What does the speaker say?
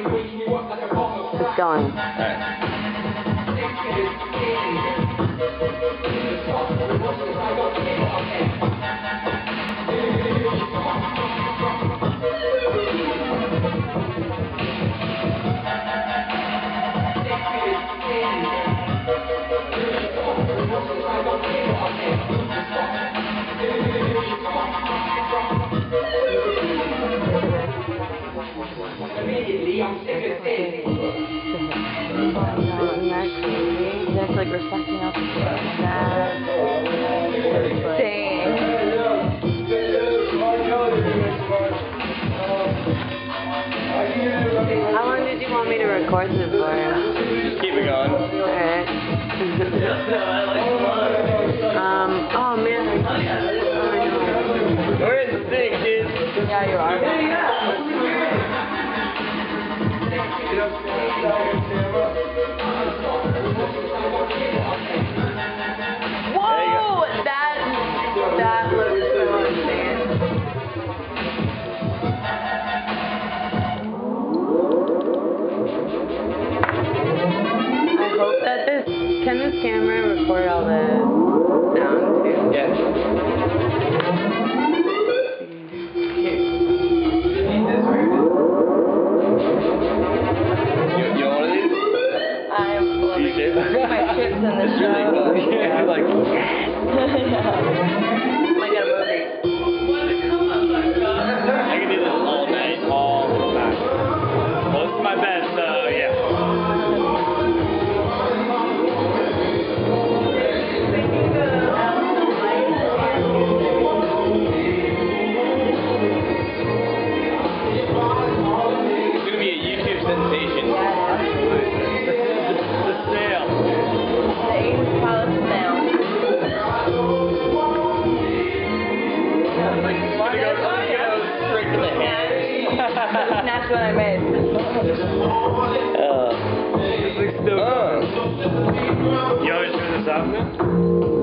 It's going. That's like reflecting off the That's insane. How long did you want me to record this for? Just keep it going. Alright. um, oh man. We're in dude. Yeah, you are. My chips in the It's really show. Yeah, like. That's what I made. Uh, This looks so uh. You always do this out, man? Yeah.